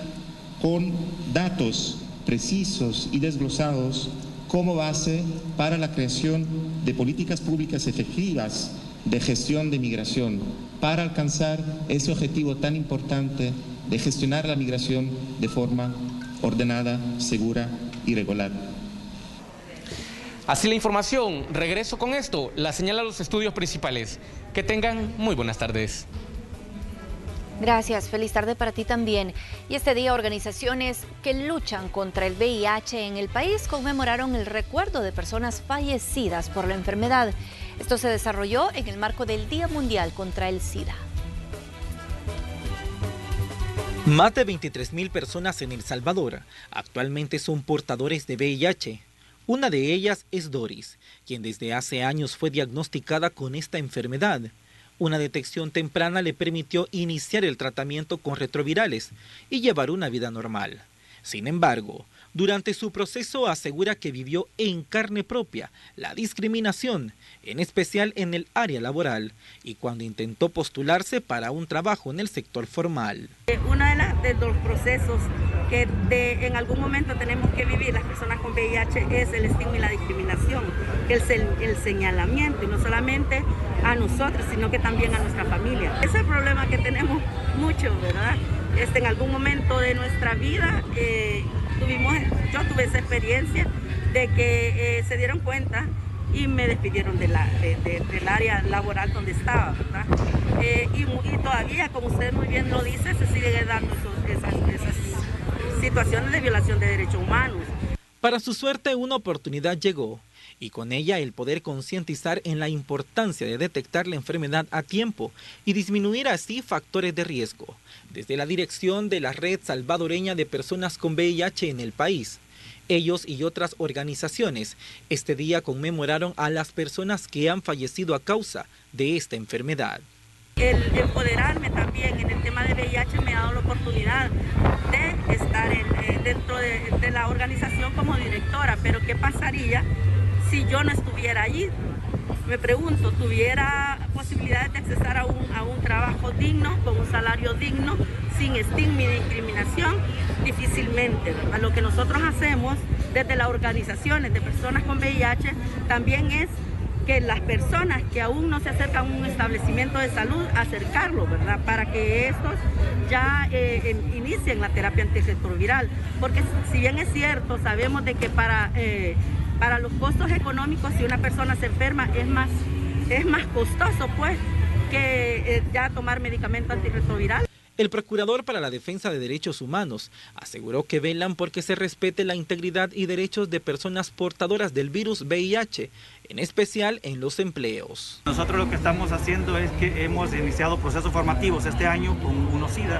Speaker 33: con datos
Speaker 34: precisos y desglosados como base para la creación de políticas públicas efectivas de gestión de migración para alcanzar ese objetivo tan importante de gestionar la migración de forma ordenada, segura y regular.
Speaker 14: Así la información, regreso con esto, la señala los estudios principales. Que tengan muy buenas tardes.
Speaker 2: Gracias, feliz tarde para ti también. Y este día organizaciones que luchan contra el VIH en el país conmemoraron el recuerdo de personas fallecidas por la enfermedad. Esto se desarrolló en el marco del Día Mundial contra el SIDA.
Speaker 35: Más de 23.000 personas en El Salvador actualmente son portadores de VIH. Una de ellas es Doris, quien desde hace años fue diagnosticada con esta enfermedad. Una detección temprana le permitió iniciar el tratamiento con retrovirales y llevar una vida normal. Sin embargo, durante su proceso asegura que vivió en carne propia la discriminación, en especial en el área laboral, y cuando intentó postularse para un trabajo en el sector formal.
Speaker 36: Uno de, los procesos que en algún momento tenemos que vivir las personas con VIH es el estigma y la discriminación, el señalamiento, y no solamente a nosotros, sino que también a nuestra familia. Ese es el problema que tenemos mucho, ¿verdad? Este, en algún momento de nuestra vida eh, tuvimos, yo tuve esa experiencia de que eh, se dieron cuenta y me despidieron del área laboral donde estaba, ¿verdad? Eh, y, todavía, como usted muy bien lo dice, se sigue dando esas situaciones de violación de derechos humanos.
Speaker 35: Para su suerte, una oportunidad llegó y con ella el poder concientizar en la importancia de detectar la enfermedad a tiempo y disminuir así factores de riesgo, desde la dirección de la Red Salvadoreña de Personas con VIH en el país. Ellos y otras organizaciones este día conmemoraron a las personas que han fallecido a causa de esta enfermedad.
Speaker 36: El empoderarme también en el tema de VIH me ha dado la oportunidad de estar eh, dentro de la organización como directora, pero ¿qué pasaría si yo no estuviera allí. Me pregunto, ¿tuviera posibilidades de accesar a un, a un trabajo digno, con un salario digno, sin estigma y discriminación? Difícilmente. A lo que nosotros hacemos desde las organizaciones de personas con VIH también es que las personas que aún no se acercan a un establecimiento de salud, acercarlo, ¿verdad? Para que estos ya eh, inicien la terapia antirretroviral. Porque si bien es cierto, sabemos de que para eh, para los costos económicos, si una persona se enferma, es más, es más costoso pues que eh, ya tomar medicamento antirretroviral.
Speaker 35: El procurador para la defensa de derechos humanos aseguró que velan porque se respete la integridad y derechos de personas portadoras del virus VIH, en especial en los empleos.
Speaker 37: Nosotros lo que estamos haciendo es que hemos iniciado procesos formativos este año con UNOSIDA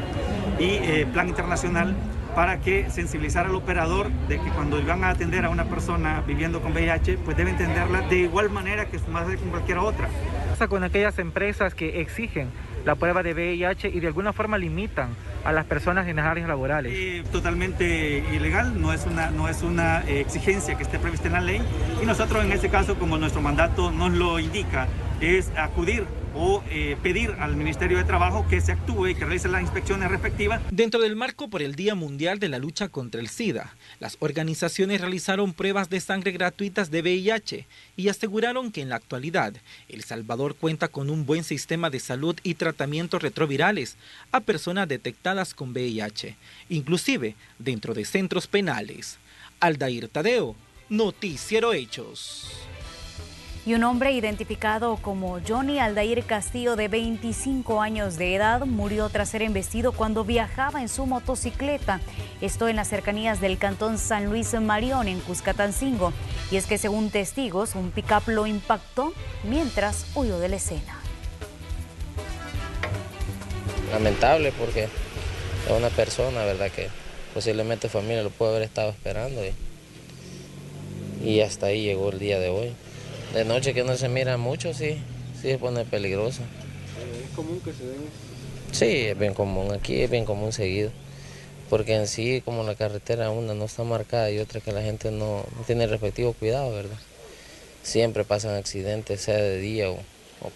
Speaker 37: y eh, Plan Internacional para que sensibilizar al operador de que cuando van a atender a una persona viviendo con VIH, pues debe entenderla de igual manera que su madre con cualquier otra.
Speaker 38: ¿Qué pasa con aquellas empresas que exigen la prueba de VIH y de alguna forma limitan a las personas en las áreas laborales?
Speaker 37: Eh, totalmente ilegal, no es, una, no es una eh, exigencia que esté prevista en la ley y nosotros en este caso, como nuestro mandato nos lo indica, es acudir o eh, pedir al Ministerio de Trabajo que se actúe y que realice las inspecciones respectivas.
Speaker 35: Dentro del marco por el Día Mundial de la Lucha contra el SIDA, las organizaciones realizaron pruebas de sangre gratuitas de VIH y aseguraron que en la actualidad El Salvador cuenta con un buen sistema de salud y tratamientos retrovirales a personas detectadas con VIH, inclusive dentro de centros penales. Aldair Tadeo, Noticiero Hechos
Speaker 1: y un hombre identificado como Johnny Aldair Castillo de 25 años de edad murió tras ser embestido cuando viajaba en su motocicleta. Esto en las cercanías del cantón San Luis Marión en Cuscatancingo. Y es que según testigos, un pickup lo impactó mientras huyó de la escena.
Speaker 39: Lamentable porque es una persona, ¿verdad? Que posiblemente familia lo puede haber estado esperando y, y hasta ahí llegó el día de hoy. De noche que no se mira mucho, sí, sí se pone peligroso.
Speaker 40: ¿Es común que se den?
Speaker 39: Sí, es bien común, aquí es bien común seguido. Porque en sí, como la carretera una no está marcada y otra que la gente no, tiene el respectivo cuidado, ¿verdad? Siempre pasan accidentes, sea de día o,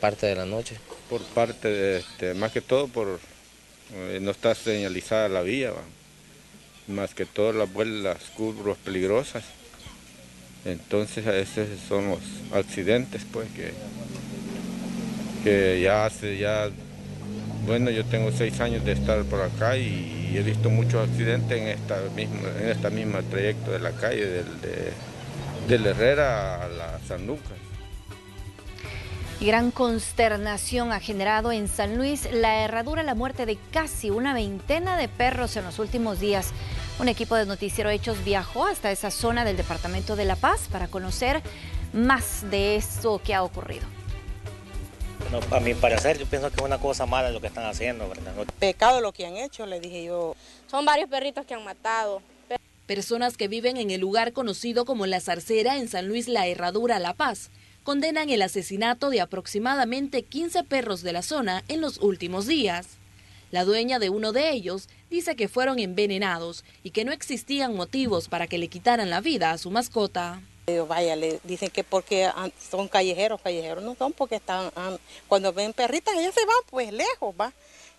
Speaker 39: parte de la noche.
Speaker 40: Por parte, de, este, más que todo, por eh, no está señalizada la vía. más que todo las, las curvas peligrosas. Entonces, esos son los accidentes, pues, que, que ya hace, ya, bueno, yo tengo seis años de estar por acá y, he visto muchos accidentes en esta misma, en esta misma trayecto de la calle, del, del Herrera a la San Lucas.
Speaker 26: Gran consternación ha generado en San Luis la herradura, la muerte de casi una veintena de perros en los últimos días. Un equipo de Noticiero Hechos viajó hasta esa zona del departamento de La Paz para conocer más de esto que ha ocurrido.
Speaker 33: Bueno, a mi parecer, yo pienso que es una cosa mala lo que están haciendo, ¿verdad?
Speaker 41: Pecado lo que han hecho, le dije yo.
Speaker 42: Son varios perritos que han matado.
Speaker 26: Personas que viven en el lugar conocido como La Zarcera en San Luis La Herradura, La Paz, condenan el asesinato de aproximadamente 15 perros de la zona en los últimos días. La dueña de uno de ellos dice que fueron envenenados y que no existían motivos para que le quitaran la vida a su mascota.
Speaker 41: Vaya, le dicen que porque son callejeros, callejeros no son porque están, cuando ven perritas ellas se van pues lejos, va.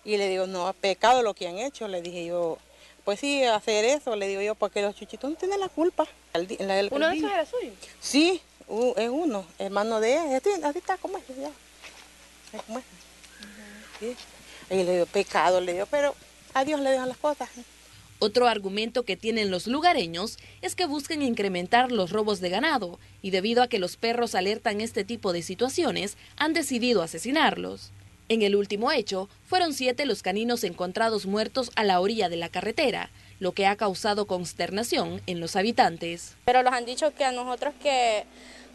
Speaker 41: Y le digo, no, pecado lo que han hecho, le dije yo, pues sí, hacer eso, le digo yo, porque los chuchitos no tienen la culpa.
Speaker 42: ¿Uno de esos era suyo?
Speaker 41: Sí, es uno, hermano de ella, así, está como es, ya. como es. Y le dio pecado, le dio, pero a Dios le dejan las cosas.
Speaker 26: Otro argumento que tienen los lugareños es que buscan incrementar los robos de ganado y debido a que los perros alertan este tipo de situaciones, han decidido asesinarlos. En el último hecho, fueron siete los caninos encontrados muertos a la orilla de la carretera, lo que ha causado consternación en los habitantes.
Speaker 42: Pero los han dicho que a nosotros que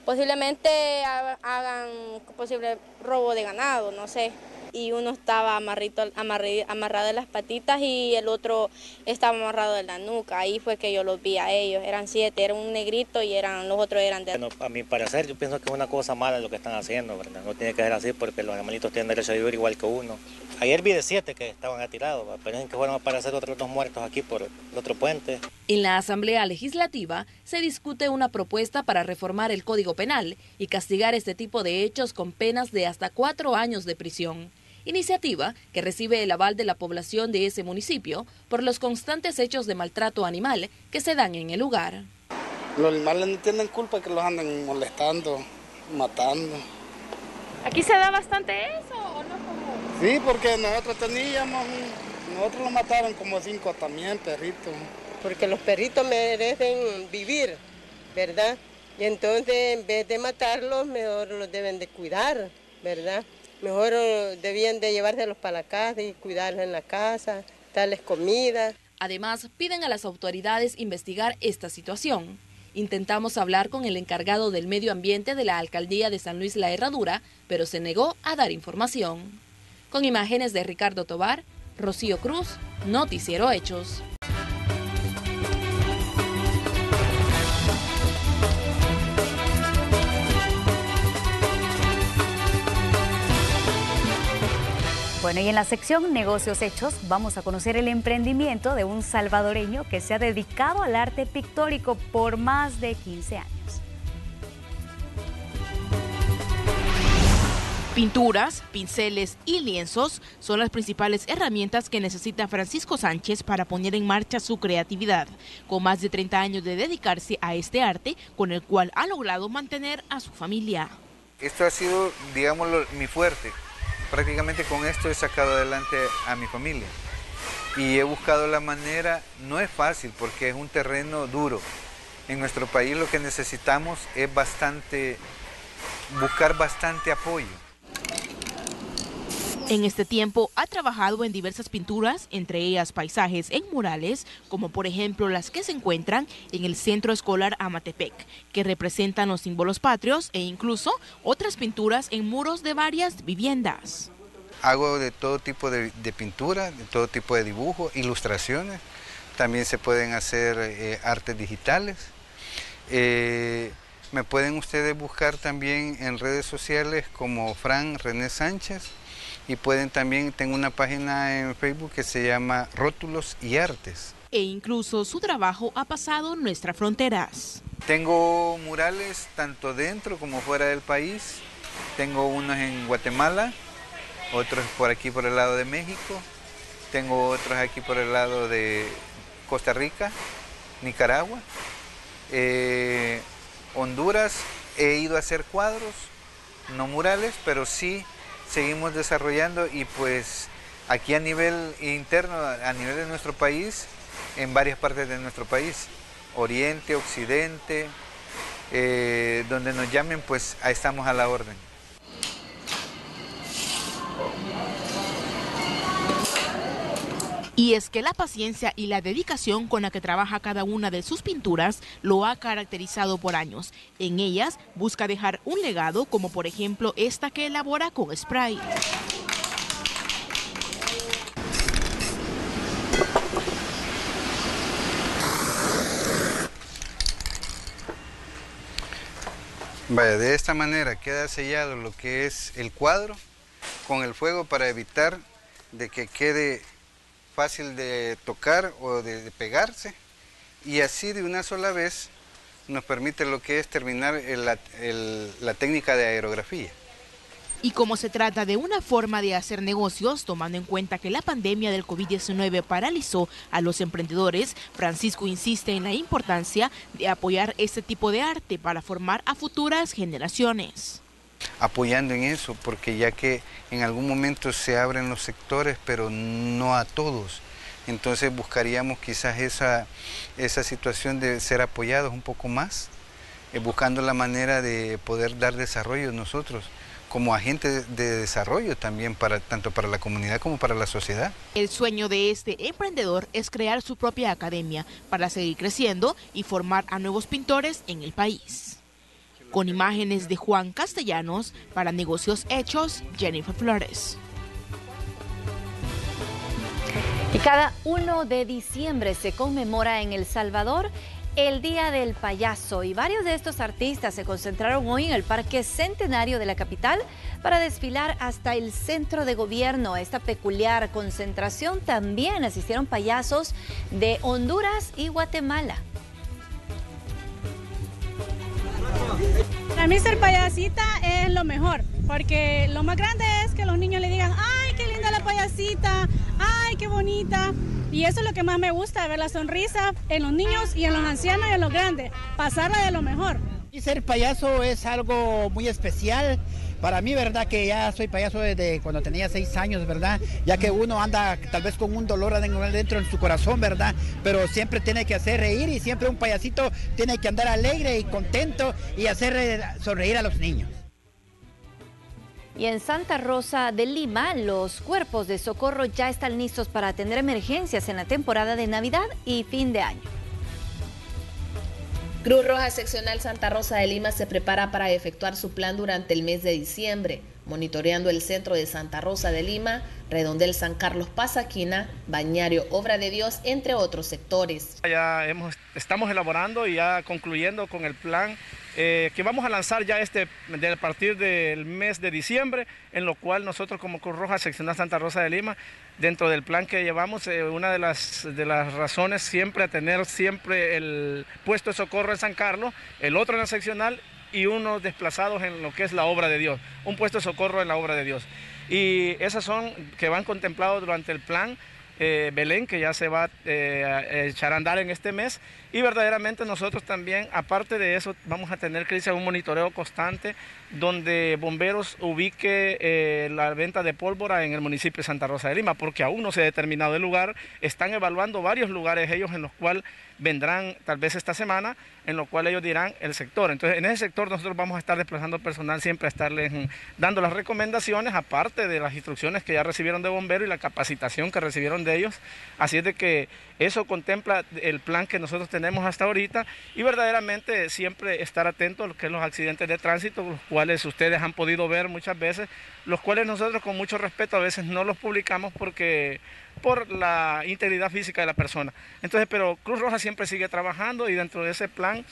Speaker 42: posiblemente hagan posible robo de ganado, no sé y uno estaba amarrito, amarrado de las patitas y el otro estaba amarrado de la nuca. Ahí fue que yo los vi a ellos, eran siete, era un negrito y eran los otros eran de...
Speaker 33: Bueno, a mi parecer yo pienso que es una cosa mala lo que están haciendo, ¿verdad? No tiene que ser así porque los animalitos tienen derecho a vivir igual que uno. Ayer vi de siete que estaban atirados, pero que fueron a aparecer otros dos muertos aquí por el otro puente.
Speaker 26: En la Asamblea Legislativa se discute una propuesta para reformar el Código Penal y castigar este tipo de hechos con penas de hasta cuatro años de prisión iniciativa que recibe el aval de la población de ese municipio por los constantes hechos de maltrato animal que se dan en el lugar.
Speaker 41: Los animales no tienen culpa que los andan molestando, matando.
Speaker 42: ¿Aquí se da bastante eso o no?
Speaker 41: Sí, porque nosotros teníamos, nosotros lo mataron como cinco también, perritos. Porque los perritos merecen vivir, ¿verdad? Y entonces en vez de matarlos, mejor los deben de cuidar, ¿verdad? Mejor eh, debían de llevárselos para la casa y cuidarlos en la casa, darles comida.
Speaker 26: Además, piden a las autoridades investigar esta situación. Intentamos hablar con el encargado del medio ambiente de la alcaldía de San Luis La Herradura, pero se negó a dar información. Con imágenes de Ricardo Tobar, Rocío Cruz, Noticiero Hechos.
Speaker 1: Bueno, y en la sección Negocios Hechos vamos a conocer el emprendimiento de un salvadoreño que se ha dedicado al arte pictórico por más de 15 años.
Speaker 43: Pinturas, pinceles y lienzos son las principales herramientas que necesita Francisco Sánchez para poner en marcha su creatividad, con más de 30 años de dedicarse a este arte con el cual ha logrado mantener a su familia.
Speaker 44: Esto ha sido, digámoslo, mi fuerte prácticamente con esto he sacado adelante a mi familia. Y he buscado la manera, no es fácil porque es un terreno duro. En nuestro país lo que necesitamos es bastante, buscar bastante apoyo.
Speaker 43: En este tiempo ha trabajado en diversas pinturas, entre ellas paisajes en murales, como por ejemplo las que se encuentran en el Centro Escolar Amatepec, que representan los símbolos patrios e incluso otras pinturas en muros de varias viviendas.
Speaker 44: Hago de todo tipo de, pintura, de todo tipo de dibujo, ilustraciones, también se pueden hacer eh, artes digitales. Eh, me pueden ustedes buscar también en redes sociales como Fran René Sánchez y pueden también, tengo una página en Facebook que se llama Rótulos y Artes.
Speaker 43: E incluso su trabajo ha pasado nuestras fronteras.
Speaker 44: Tengo murales tanto dentro como fuera del país. Tengo unos en Guatemala, otros por aquí por el lado de México. Tengo otros aquí por el lado de Costa Rica, Nicaragua, eh, Honduras, he ido a hacer cuadros, no murales, pero sí seguimos desarrollando y pues aquí a nivel interno, a nivel de nuestro país, en varias partes de nuestro país, oriente, occidente, eh, donde nos llamen, pues ahí estamos a la orden.
Speaker 43: Y es que la paciencia y la dedicación con la que trabaja cada una de sus pinturas lo ha caracterizado por años. En ellas busca dejar un legado como por ejemplo esta que elabora con spray.
Speaker 44: Vaya, de esta manera queda sellado lo que es el cuadro con el fuego para evitar de que quede fácil de tocar o de, pegarse y así de una sola vez nos permite lo que es terminar la técnica de aerografía.
Speaker 43: Y como se trata de una forma de hacer negocios, tomando en cuenta que la pandemia del COVID-19 paralizó a los emprendedores, Francisco insiste en la importancia de apoyar este tipo de arte para formar a futuras generaciones.
Speaker 44: Apoyando en eso, porque ya que en algún momento se abren los sectores, pero no a todos. Entonces buscaríamos quizás esa, esa situación de ser apoyados un poco más, eh, buscando la manera de poder dar desarrollo nosotros como agente de desarrollo también para tanto para la comunidad como para la sociedad.
Speaker 43: El sueño de este emprendedor es crear su propia academia para seguir creciendo y formar a nuevos pintores en el país. Con imágenes de Juan Castellanos para Negocios Hechos, Jennifer Flores.
Speaker 21: Y cada 1 de diciembre se conmemora en El Salvador el Día del Payaso y varios de estos artistas se concentraron hoy en el Parque Centenario de la capital para desfilar hasta el centro de gobierno. esta peculiar concentración también asistieron payasos de Honduras y Guatemala.
Speaker 45: Para mí ser payasita es lo mejor, porque lo más grande es que los niños le digan, ¡ay, qué linda la payasita! ¡ay, qué bonita! Y eso es lo que más me gusta, ver la sonrisa en los niños y en los ancianos y en los grandes, pasarla de lo mejor.
Speaker 46: Y ser payaso es algo muy especial. Para mí, verdad, que ya soy payaso desde cuando tenía seis años, ¿verdad? Ya que uno anda tal vez con un dolor dentro en su corazón, ¿verdad? Pero siempre tiene que hacer reír y siempre un payasito tiene que andar alegre y contento y hacer sonreír a los niños.
Speaker 21: Y en Santa Rosa de Lima, los cuerpos de socorro ya están listos para atender emergencias en la temporada de Navidad y fin de año.
Speaker 47: Cruz Roja Seccional Santa Rosa de Lima se prepara para efectuar su plan durante el mes de diciembre, monitoreando el centro de Santa Rosa de Lima, Redondel San Carlos Pasaquina, Bañario Obra de Dios, entre otros sectores.
Speaker 48: Ya estamos elaborando y ya concluyendo con el plan eh, que vamos a lanzar ya este a partir del mes de diciembre, en lo cual nosotros como Cruz Roja Seccional Santa Rosa de Lima, dentro del plan que llevamos, eh, una de las, de las razones siempre a tener siempre el puesto de socorro en San Carlos, el otro en la seccional y unos desplazados en lo que es la obra de Dios, un puesto de socorro en la obra de Dios. Y esas son que van contemplados durante el plan eh, Belén, que ya se va a echar a en este mes. Y verdaderamente nosotros también, aparte de eso, vamos a tener que un monitoreo constante donde bomberos ubique eh, la venta de pólvora en el municipio de Santa Rosa de Lima, porque aún no se ha determinado el lugar. Están evaluando varios lugares ellos en los cuales vendrán tal vez esta semana, en lo cual ellos dirán el sector. Entonces, en ese sector nosotros vamos a estar desplazando personal siempre a estarles mm, dando las recomendaciones, aparte de las instrucciones que ya recibieron de bomberos y la capacitación que recibieron de ellos. Así es de que eso contempla el plan que nosotros tenemos hasta ahorita y verdaderamente siempre estar atento a lo que es los accidentes de tránsito, los cuales ustedes han podido ver muchas veces, los cuales nosotros con mucho respeto a veces no los publicamos porque por la integridad física de la persona. Entonces, pero Cruz Roja siempre sigue trabajando y dentro de ese plan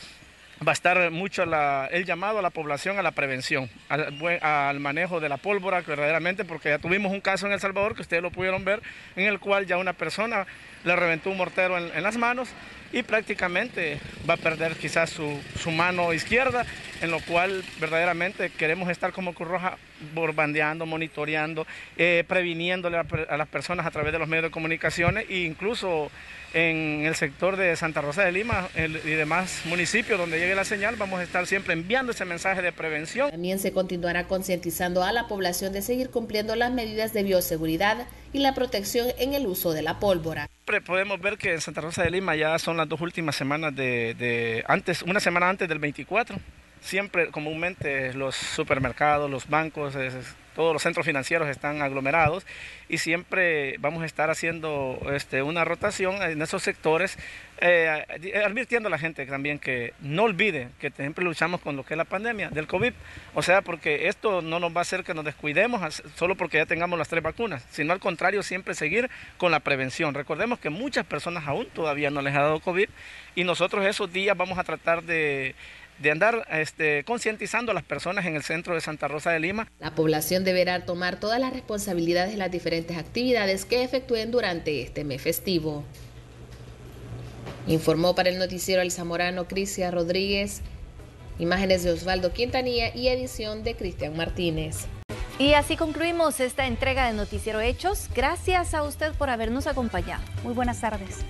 Speaker 48: va a estar mucho el llamado a la población a la prevención, al, manejo de la pólvora verdaderamente, porque ya tuvimos un caso en El Salvador que ustedes lo pudieron ver, en el cual ya una persona le reventó un mortero en, las manos y prácticamente va a perder quizás su, mano izquierda, en lo cual verdaderamente queremos estar como Cruz Roja borbandeando, monitoreando, eh, previniéndole a, las personas a través de los medios de comunicaciones e incluso en el sector de Santa Rosa de Lima y demás municipios donde llegue la señal, vamos a estar siempre enviando ese mensaje de prevención.
Speaker 47: También se continuará concientizando a la población de seguir cumpliendo las medidas de bioseguridad y la protección en el uso de la pólvora.
Speaker 48: Podemos ver que en Santa Rosa de Lima ya son las dos últimas semanas de, de antes, una semana antes del 24 siempre comúnmente los supermercados, los bancos, todos los centros financieros están aglomerados y siempre vamos a estar haciendo este, una rotación en esos sectores, eh, advirtiendo a la gente también que no olvide que siempre luchamos con lo que es la pandemia del COVID, o sea, porque esto no nos va a hacer que nos descuidemos solo porque ya tengamos las tres vacunas, sino al contrario, siempre seguir con la prevención. Recordemos que muchas personas aún todavía no les ha dado COVID y nosotros esos días vamos a tratar de de andar este, concientizando a las personas en el centro de Santa Rosa de Lima.
Speaker 47: La población deberá tomar todas las responsabilidades de las diferentes actividades que efectúen durante este mes festivo. Informó para el noticiero El Zamorano Crisia Rodríguez, imágenes de Osvaldo Quintanilla y edición de Cristian Martínez.
Speaker 21: Y así concluimos esta entrega de Noticiero Hechos. Gracias a usted por habernos acompañado. Muy buenas tardes.